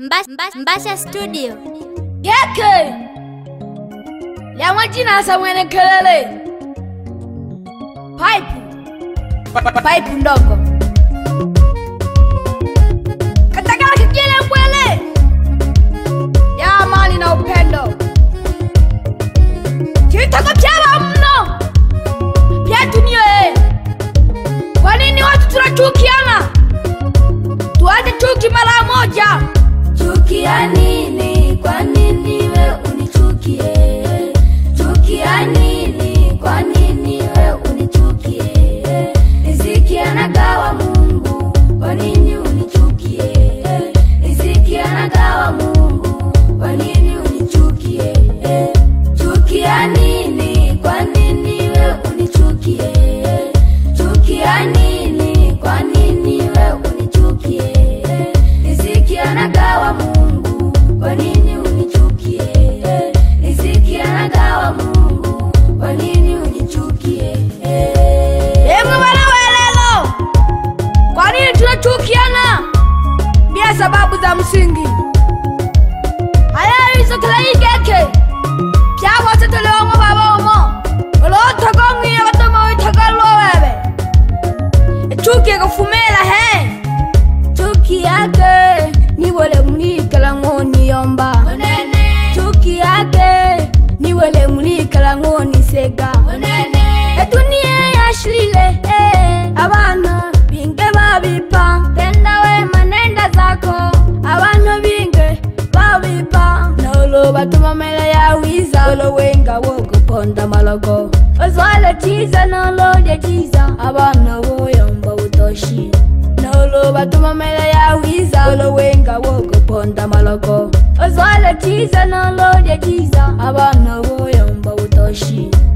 Mbasha, Studio. Mbasha Studio. Geke asa mwene kelele. Pipe. Pipe ndogo nagawa mo konta maloko ozwale tiza nolodya tiza abana voyomba utoshi nolovatumamela ya wiza olowenga wokoponta maloko ozwale tiza nolodya tiza abana voyomba utoshi no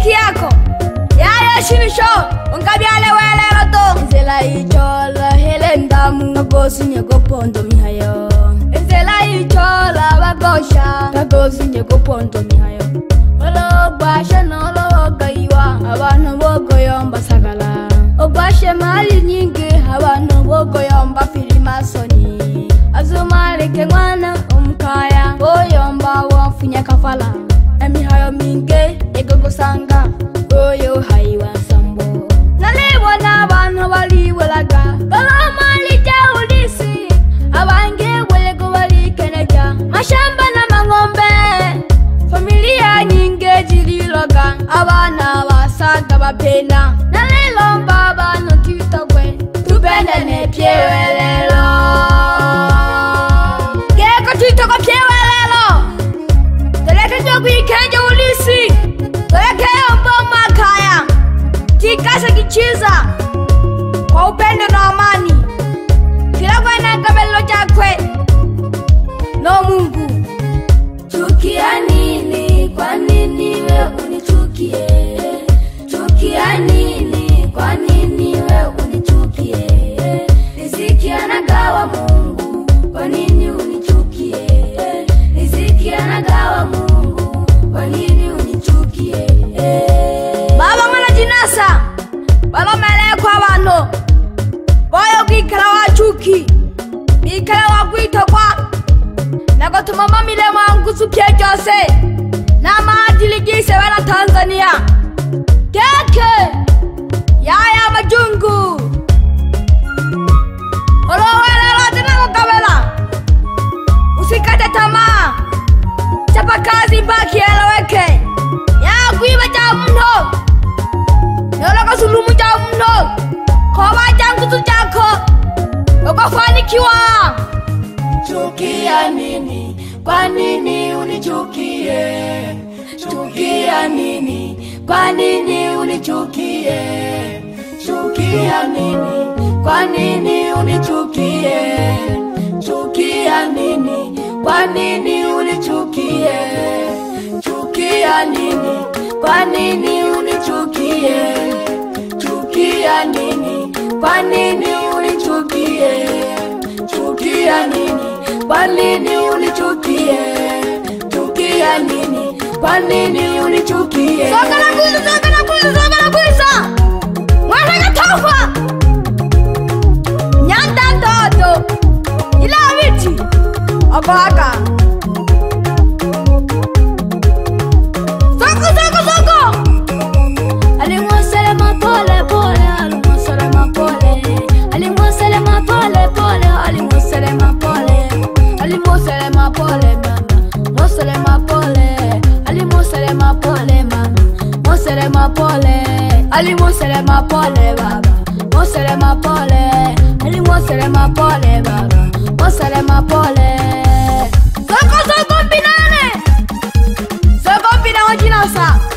haki yako yayo shimisho ungabyale welelo to nzela ichola helenda mungagosi nyekopondo mihayo nzela ichola bagosha gagosi nyekopondo mihayo olo gwasha nolo supie jose na maadili ki sebela tanzania keke yaya majungu olowelelatenakokabela usikate tamaa chapa kazi mbakieleweke yakuiba ja muno neoloka sulumu ja muno koba ja nkusu jako okafanikiwa chukia nini Kwa nini unichukie? Chukia nini? Kwa nini unichukie? Chukia nini? Kwa nini unichukie? Chukia nini? Kwa nini unichukie? Chukia nini? Kwa nini unichukie? Chukia nini? Kwa nini chukia nini? Kwa nini unichukie? Chukia nini? Kwa nini unichukie? Soka la guzu, soka さん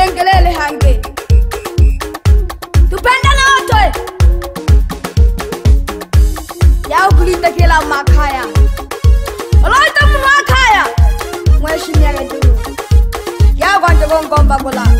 lengelele hange tupendana wote yaukulinde kila makaya oloite mumakaya mweshimiaga juu yakwanje kongomba kulaa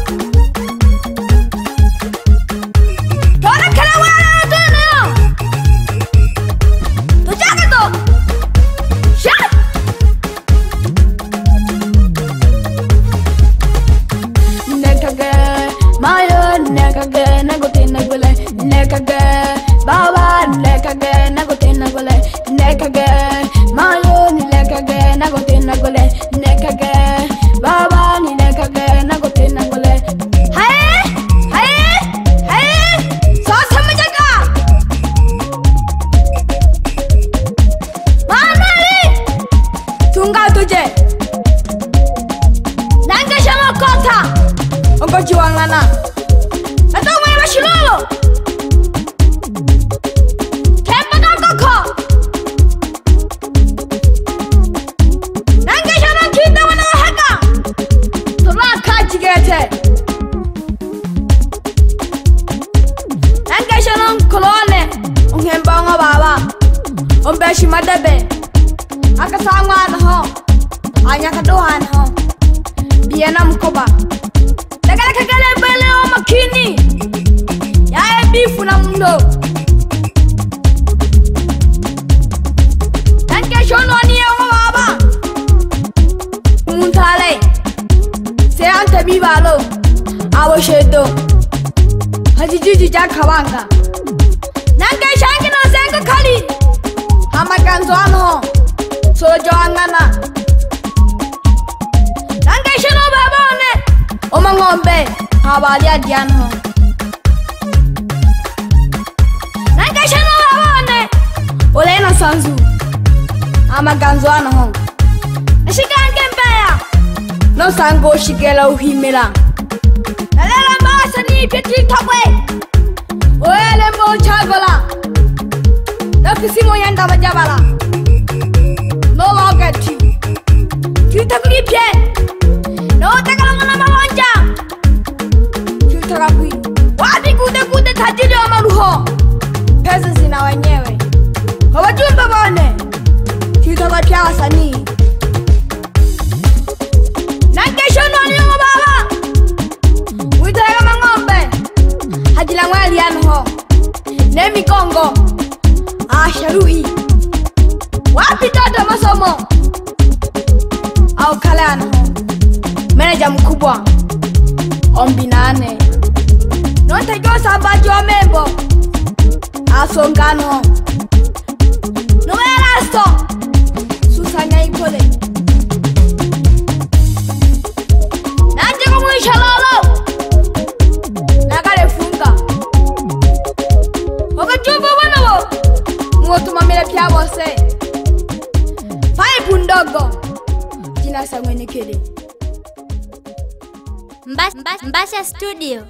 hanya kadoan ha biana mkoba dagala kagala bele o makini ya e bifu na mundo tanke shono ni e o baba muntale se ante mi balo awo shedo haji jiji ja kabanga nange shangi na zenga kali amakanzo anho sojo anana omangombe abalia diano nangashano abone olena sanzu amaganzo anoho ashikange mbeya no sango shigela uhimela lelela mbasa ni pitri tokwe oele mbo chagola nokisimo yenda majabala no loget twitakulipye Jeruhi. Wapi dada masomo au kalana? Meneja mkubwa ombi nane notakiwa usambaji membo asongano noerasto susanyaikole Ambassador Studio.